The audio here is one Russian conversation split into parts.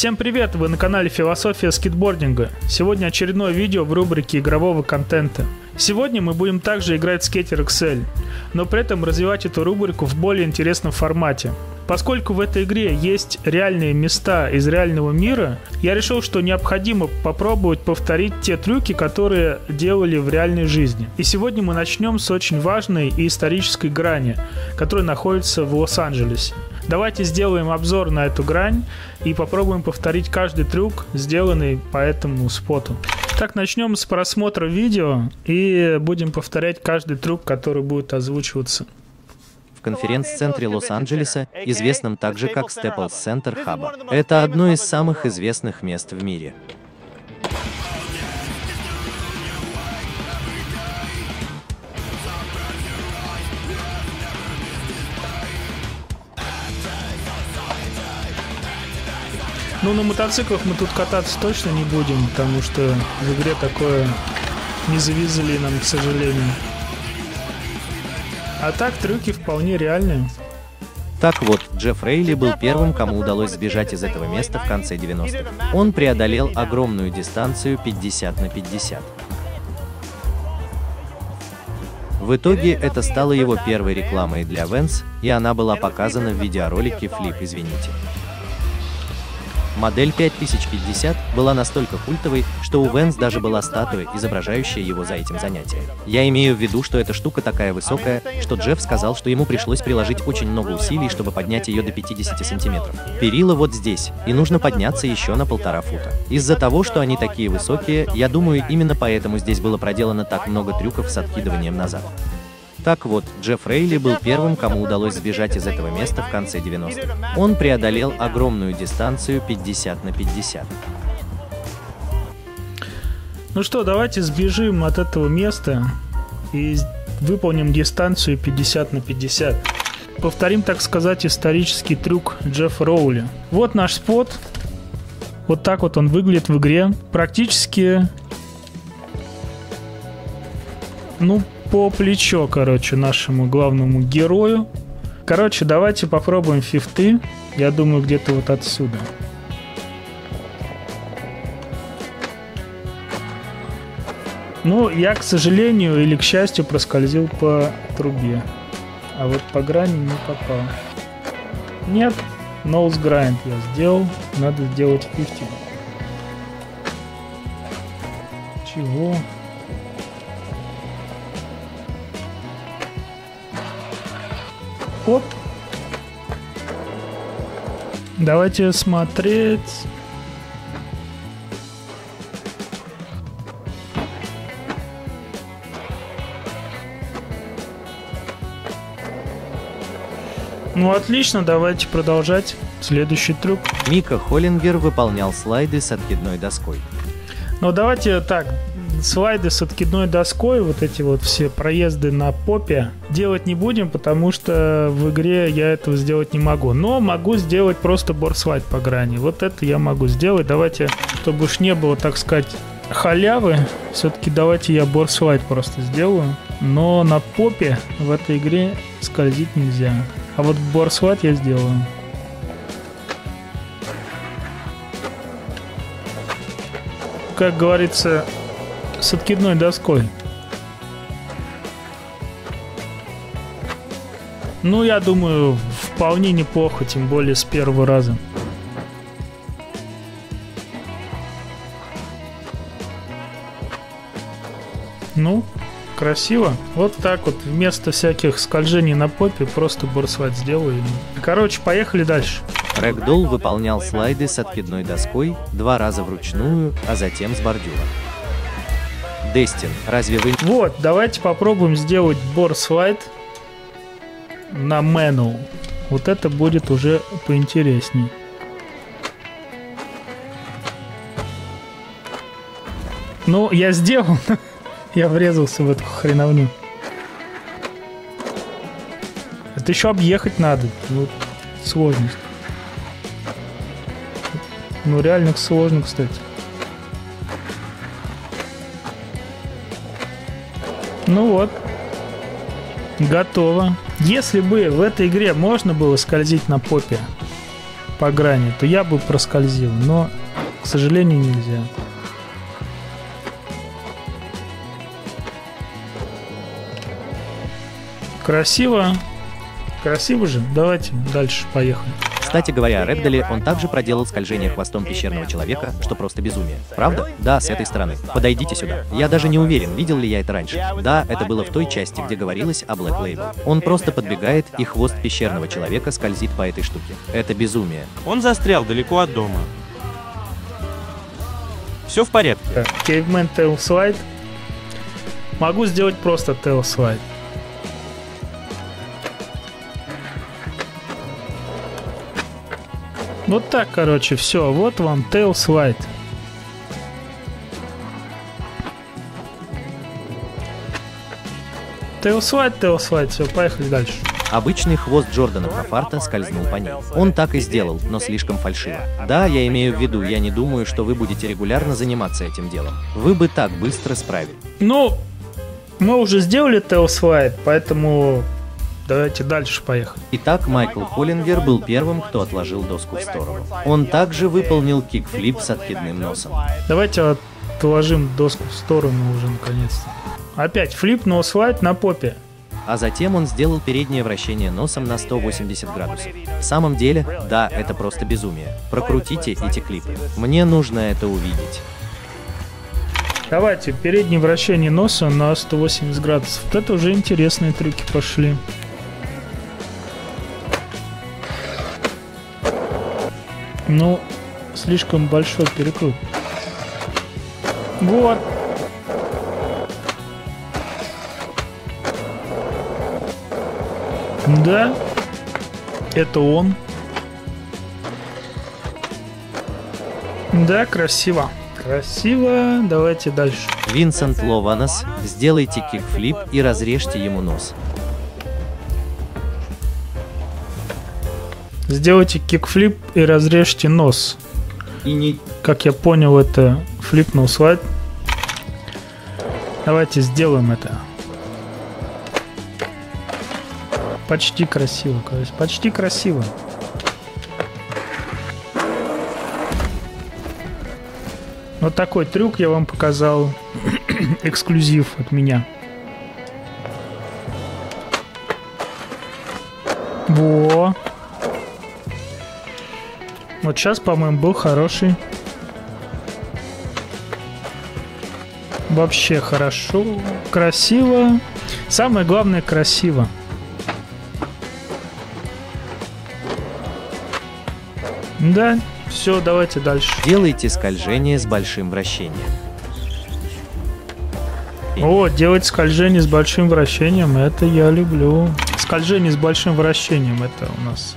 Всем привет! Вы на канале Философия скейтбординга. Сегодня очередное видео в рубрике игрового контента. Сегодня мы будем также играть в скейтер XL, но при этом развивать эту рубрику в более интересном формате. Поскольку в этой игре есть реальные места из реального мира, я решил, что необходимо попробовать повторить те трюки, которые делали в реальной жизни. И сегодня мы начнем с очень важной и исторической грани, которая находится в Лос-Анджелесе. Давайте сделаем обзор на эту грань и попробуем повторить каждый трюк, сделанный по этому споту. Так, начнем с просмотра видео и будем повторять каждый трюк, который будет озвучиваться в конференц-центре Лос-Анджелеса, известном также как Staples Center Hub. Это одно из самых известных мест в мире. Ну, на мотоциклах мы тут кататься точно не будем, потому что в игре такое не завезли нам, к сожалению. А так трюки вполне реальные. Так вот, Джефф Рейли был первым, кому удалось сбежать из этого места в конце 90-х. Он преодолел огромную дистанцию 50 на 50. В итоге это стало его первой рекламой для Vans, и она была показана в видеоролике «Флип, извините». Модель 5050 была настолько культовой, что у Венс даже была статуя, изображающая его за этим занятием. Я имею в виду, что эта штука такая высокая, что Джефф сказал, что ему пришлось приложить очень много усилий, чтобы поднять ее до 50 сантиметров. Перила вот здесь, и нужно подняться еще на полтора фута. Из-за того, что они такие высокие, я думаю, именно поэтому здесь было проделано так много трюков с откидыванием назад. Так вот, Джефф Рейли был первым, кому удалось сбежать из этого места в конце 90-х. Он преодолел огромную дистанцию 50 на 50. Ну что, давайте сбежим от этого места и выполним дистанцию 50 на 50. Повторим, так сказать, исторический трюк Джеффа Роули. Вот наш спот. Вот так вот он выглядит в игре. Практически ну, по плечо, короче, нашему главному герою. Короче, давайте попробуем фифты. Я думаю, где-то вот отсюда. Ну, я, к сожалению или к счастью, проскользил по трубе. А вот по грани не попал. Нет, nose grind я сделал. Надо сделать 50. Чего? Оп. Давайте смотреть. Ну отлично, давайте продолжать. Следующий трюк. Мика Холлингер выполнял слайды с откидной доской. Ну давайте так, слайды с откидной доской, вот эти вот все проезды на попе, делать не будем, потому что в игре я этого сделать не могу. Но могу сделать просто борслайд по грани. Вот это я могу сделать. Давайте, чтобы уж не было, так сказать, халявы, все-таки давайте я борслайд просто сделаю. Но на попе в этой игре скользить нельзя. А вот борслайд я сделаю. как говорится, с откидной доской. Ну, я думаю, вполне неплохо, тем более с первого раза. Ну, красиво. Вот так вот, вместо всяких скольжений на попе, просто борсвайт сделаю. Короче, поехали дальше. Рэгдолл выполнял слайды с откидной доской два раза вручную, а затем с бордюра. Дестин, разве вы... Вот, давайте попробуем сделать борслайд на мену. Вот это будет уже поинтересней. Ну, я сделал. я врезался в эту хреновню. Это еще объехать надо. Вот сложность. Ну, реально сложно, кстати. Ну вот. Готово. Если бы в этой игре можно было скользить на попе, по грани, то я бы проскользил, но, к сожалению, нельзя. Красиво. Красиво же. Давайте дальше поехали. Кстати говоря о Рэгдале, он также проделал скольжение хвостом пещерного человека, что просто безумие. Правда? Да, с этой стороны. Подойдите сюда. Я даже не уверен, видел ли я это раньше. Да, это было в той части, где говорилось о Black Label. Он просто подбегает, и хвост пещерного человека скользит по этой штуке. Это безумие. Он застрял далеко от дома. Все в порядке. Caveman Tail Slide. Могу сделать просто Tail Slide. Вот так, короче, все. Вот вам Tail Slide. Tail Slide, Tail Slide. Все, поехали дальше. Обычный хвост Джордана Хафарта скользнул по ней. Он так и сделал, но слишком фальшиво. Да, я имею в виду, я не думаю, что вы будете регулярно заниматься этим делом. Вы бы так быстро справили. Ну, мы уже сделали Tail Slide, поэтому давайте дальше поехали. Итак, Майкл Холлингер был первым, кто отложил доску в сторону. Он также выполнил кикфлип с откидным носом. Давайте отложим доску в сторону уже наконец-то. Опять флип, но слайд на попе. А затем он сделал переднее вращение носом на 180 градусов. В самом деле, да, это просто безумие. Прокрутите эти клипы. Мне нужно это увидеть. Давайте, переднее вращение носа на 180 градусов. Вот это уже интересные трюки пошли. Ну, слишком большой перекрут. Вот. Да, это он. Да, красиво. Красиво. Давайте дальше. Винсент Лованас, сделайте кикфлип и разрежьте ему нос. Сделайте кикфлип и разрежьте нос. И не... Как я понял, это флипнул слайд. Давайте сделаем это. Почти красиво, кажется. Почти красиво. Вот такой трюк я вам показал. Эксклюзив от меня. Во. Вот сейчас, по-моему, был хороший. Вообще хорошо, красиво. Самое главное, красиво. Да, все, давайте дальше. Делайте скольжение с большим вращением. О, делать скольжение с большим вращением, это я люблю. Скольжение с большим вращением, это у нас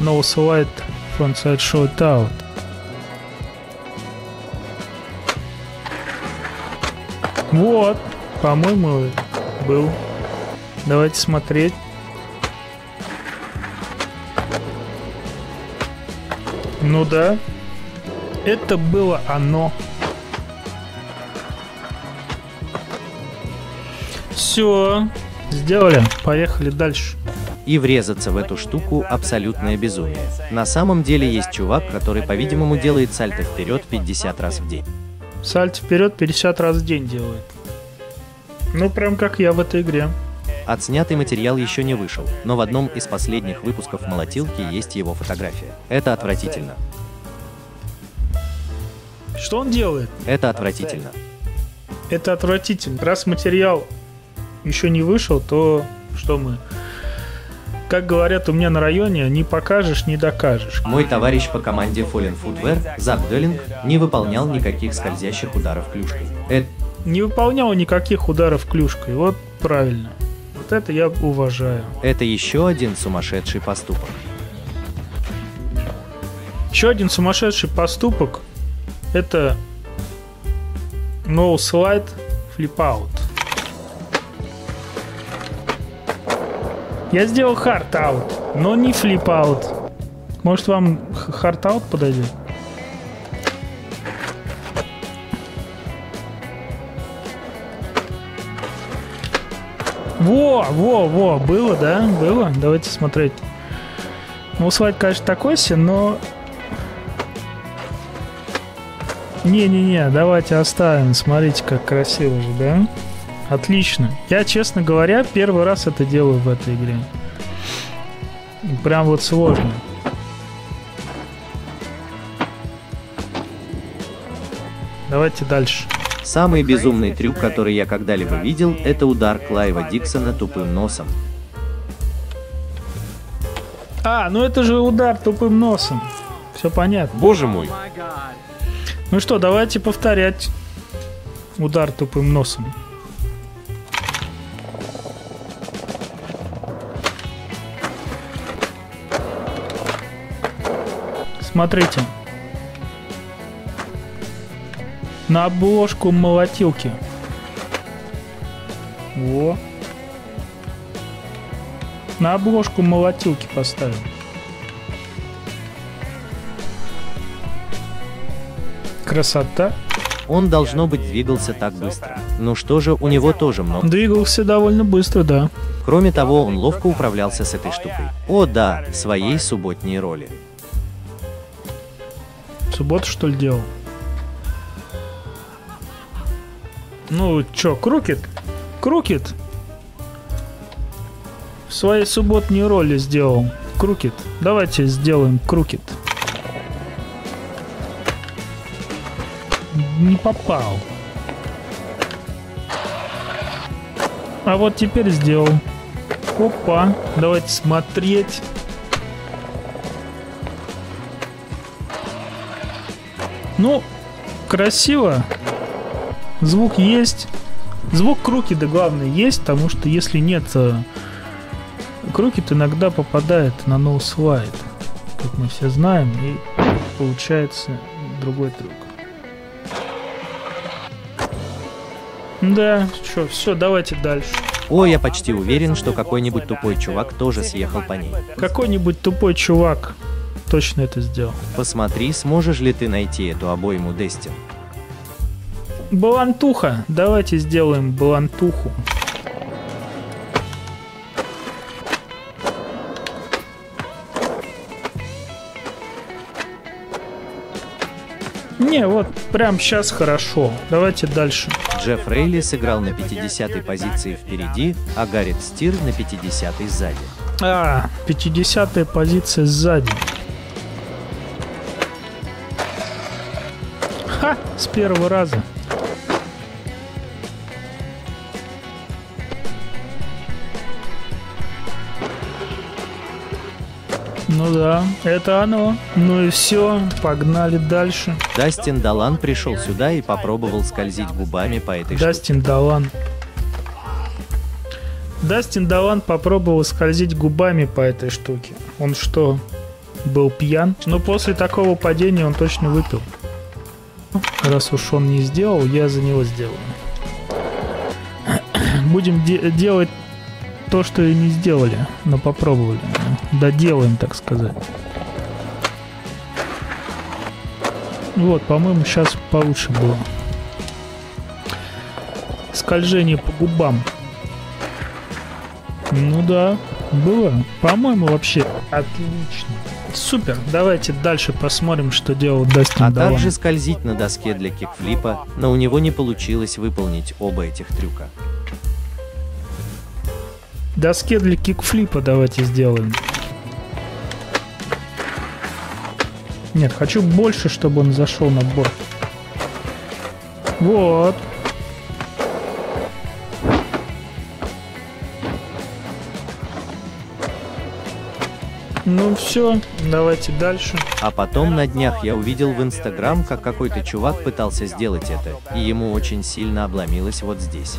no slide frontside short out. Вот, по-моему, был. Давайте смотреть. Ну да. Это было оно. Все. Сделали. Поехали дальше. И врезаться в эту штуку абсолютное безумие. На самом деле есть чувак, который, по-видимому, делает сальто вперед 50 раз в день. Сальто вперед 50 раз в день делает. Ну, прям как я в этой игре. Отснятый материал еще не вышел, но в одном из последних выпусков «Молотилки» есть его фотография. Это отвратительно. Что он делает? Это отвратительно. Это отвратительно. Раз материал еще не вышел, то что мы? Как говорят у меня на районе, не покажешь, не докажешь. Мой товарищ по команде Fallen Footwear, Зак Деллинг, не выполнял никаких скользящих ударов клюшкой. Это Не выполнял никаких ударов клюшкой. Вот правильно. Вот это я уважаю. Это еще один сумасшедший поступок. Еще один сумасшедший поступок это no slide flip out. Я сделал out, но не out. Может вам out подойдет? Во, во, во, было, да? Было? Давайте смотреть. Ну, слайд, конечно, такой себе, но... Не-не-не, давайте оставим. Смотрите, как красиво же, да? Отлично. Я, честно говоря, первый раз это делаю в этой игре. Прям вот сложно. Давайте дальше. Самый безумный трюк, который я когда-либо видел, это удар Клайва Диксона тупым носом. А, ну это же удар тупым носом. Все понятно. Боже мой. Ну что, давайте повторять удар тупым носом. Смотрите. На обложку молотилки. Во. На обложку молотилки поставим. Красота. Он, должно быть, двигался так быстро. Ну что же, у него тоже много. Двигался довольно быстро, да. Кроме того, он ловко управлялся с этой штукой. О да, своей субботней роли. Субботу, что ли, делал? Ну, чё, Крукет? Крукет? В своей субботней роли сделал. Крукет. Давайте сделаем Крукет. Не попал. А вот теперь сделал. Опа. Давайте смотреть. Ну, красиво. Звук есть. Звук крукида, главное, есть, потому что если нет, э, крукид иногда попадает на no slide, как мы все знаем, и получается другой трюк. Да, что, все, давайте дальше. О, я почти уверен, что какой-нибудь тупой чувак тоже съехал по ней. Какой-нибудь тупой чувак точно это сделал. Посмотри, сможешь ли ты найти эту обойму Дестин. Балантуха. Давайте сделаем балантуху. Не, вот прям сейчас хорошо. Давайте дальше. Джефф Рейли сыграл на 50-й позиции впереди, а Гаррет Стир на 50-й сзади. А, 50 позиция сзади. С первого раза. Ну да, это оно. Ну и все, погнали дальше. Дастин Далан пришел сюда и попробовал скользить губами по этой штуке. Дастин Далан. Дастин Далан попробовал скользить губами по этой штуке. Он что, был пьян? Но после такого падения он точно выпил. Раз уж он не сделал, я за него сделаю. Будем де- делать то, что и не сделали, но попробовали. Доделаем, так сказать. Вот, по-моему, сейчас получше было. Скольжение по губам. Ну да, было. По-моему, вообще отлично. Супер. Давайте дальше посмотрим, что делал Дастин А Далан. также скользить на доске для кикфлипа, но у него не получилось выполнить оба этих трюка. Доске для кикфлипа давайте сделаем. Нет, хочу больше, чтобы он зашел на борт. Вот. Ну все, давайте дальше. А потом на днях я увидел в Инстаграм, как какой-то чувак пытался сделать это, и ему очень сильно обломилось вот здесь.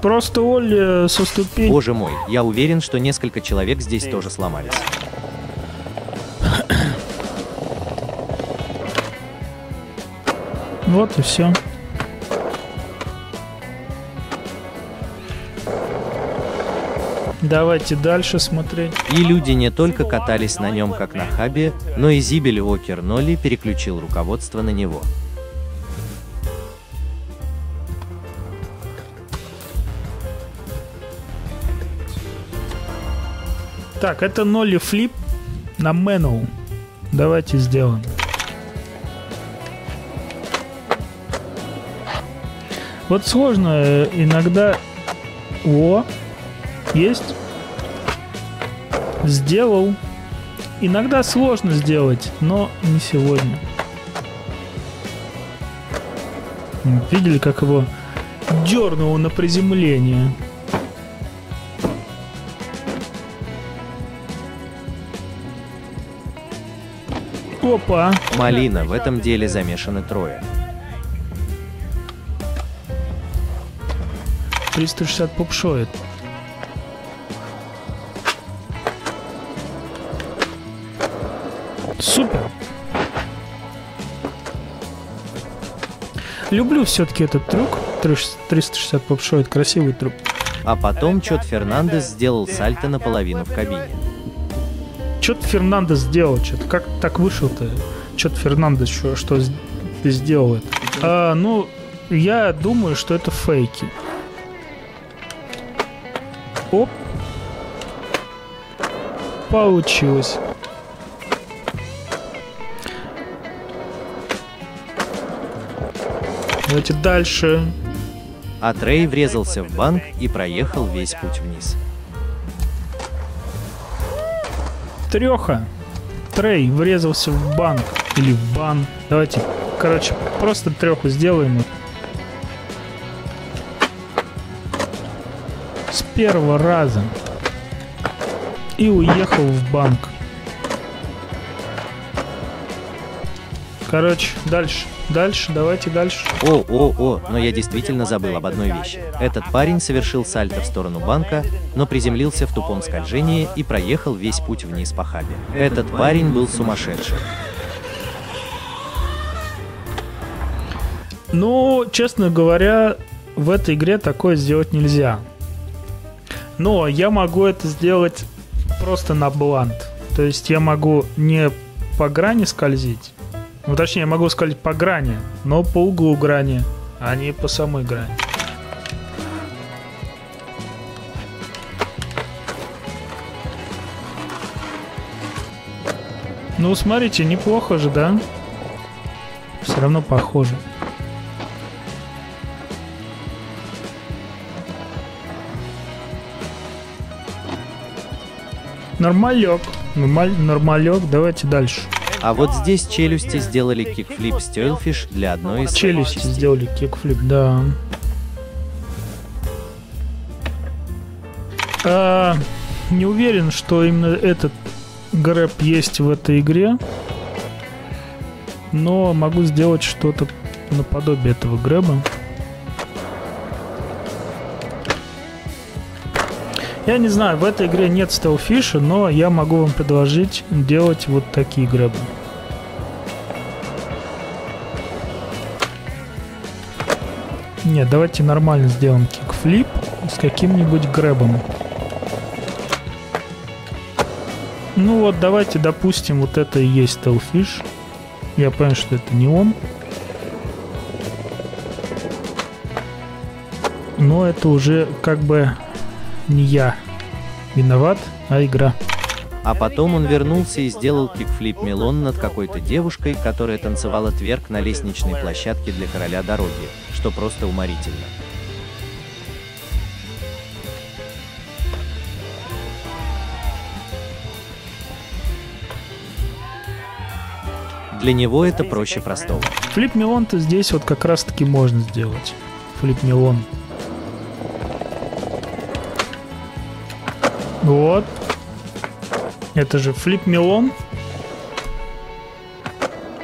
Просто Олли со ступень. Боже мой, я уверен, что несколько человек здесь тоже сломались. Вот и все. Давайте дальше смотреть. И люди не только катались на нем как на хабе, но и Зибель Уокер Нолли переключил руководство на него. Так, это ноли флип на мену. Давайте сделаем. Вот сложно э, иногда... О, есть. Сделал. Иногда сложно сделать, но не сегодня. Видели, как его дернуло на приземление? Опа! Малина, в этом деле замешаны трое. 360 попшоет. Супер! Люблю все-таки этот трюк. 360 попшоет, красивый трюк. А потом Чот Фернандес сделал сальто наполовину в кабине. Что-то Фернандес сделал, что-то как так вышел-то? Что-то Фернандес что, что ты сделал это? А, ну, я думаю, что это фейки. Оп. Получилось. Давайте дальше. А Трей врезался в банк и проехал весь путь вниз. Треха. Трей врезался в банк. Или в бан. Давайте, короче, просто треху сделаем. С первого раза. И уехал в банк. Короче, дальше. Дальше, давайте дальше. О, о, о, но я действительно забыл об одной вещи. Этот парень совершил сальто в сторону банка, но приземлился в тупом скольжении и проехал весь путь вниз по хабе. Этот парень был сумасшедший. Ну, честно говоря, в этой игре такое сделать нельзя. Но я могу это сделать просто на блант. То есть я могу не по грани скользить, ну точнее, я могу скользить по грани, но по углу грани, а не по самой грани. Ну, смотрите, неплохо же, да? Все равно похоже. Нормалек. Нормаль, нормалек. Давайте дальше. А вот здесь челюсти сделали кикфлип стелфиш для одной из Челюсти частей. сделали кикфлип, да. А, не уверен, что именно этот грэп есть в этой игре. Но могу сделать что-то наподобие этого грэба. Я не знаю, в этой игре нет стелфиша, но я могу вам предложить делать вот такие грэбы. Нет, давайте нормально сделаем кикфлип с каким-нибудь грэбом. Ну вот, давайте допустим, вот это и есть стелфиш. Я понял, что это не он. Но это уже как бы не я виноват, а игра. А потом он вернулся и сделал кикфлип мелон над какой-то девушкой, которая танцевала тверк на лестничной площадке для короля дороги, что просто уморительно. Для него это проще простого. Флип мелон-то здесь вот как раз таки можно сделать. Флип мелон. Вот. Это же флип мелон.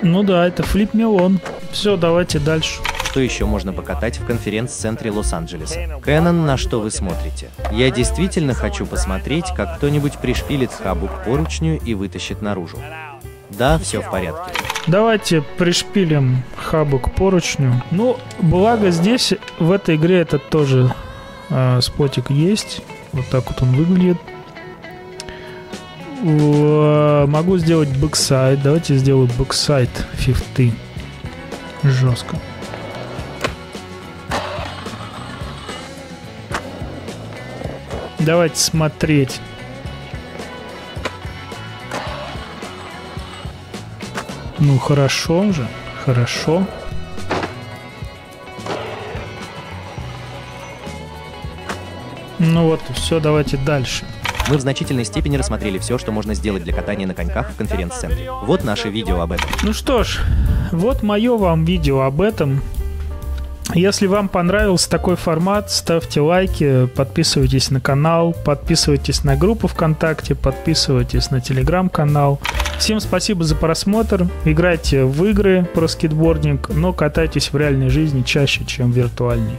Ну да, это флип мелон. Все, давайте дальше. Что еще можно покатать в конференц-центре Лос-Анджелеса? Кэнон, на что вы смотрите? Я действительно хочу посмотреть, как кто-нибудь пришпилит хабу к поручню и вытащит наружу. Да, все в порядке. Давайте пришпилим хабу к поручню. Ну, благо здесь, в этой игре, этот тоже э, спотик есть. Вот так вот он выглядит. Могу сделать backside. Давайте сделаю backside fifty. Жестко. Давайте смотреть. Ну хорошо же, хорошо. Ну вот, все, давайте дальше. Мы в значительной степени рассмотрели все, что можно сделать для катания на коньках в конференц-центре. Вот наше видео об этом. Ну что ж, вот мое вам видео об этом. Если вам понравился такой формат, ставьте лайки, подписывайтесь на канал, подписывайтесь на группу ВКонтакте, подписывайтесь на телеграм-канал. Всем спасибо за просмотр. Играйте в игры про скейтбординг, но катайтесь в реальной жизни чаще, чем в виртуальной.